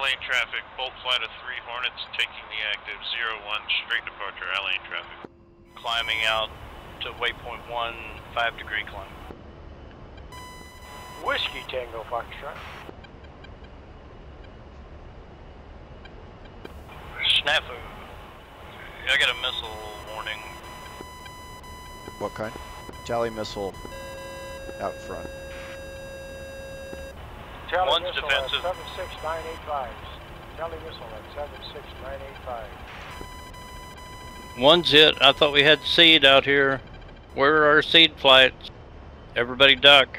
Lane traffic, bolt flight of 3 Hornets taking the active 01, straight departure, Lane traffic. Climbing out to waypoint 1, 5 degree climb. Whiskey Tango Foxtrot. Snafu. I got a missile warning. What kind? Jolly missile out front. Charlie One's missile defensive. at 76985. Charlie missile at 76985. One's hit. I thought we had SEAD out here. Where are our SEAD flights? Everybody duck.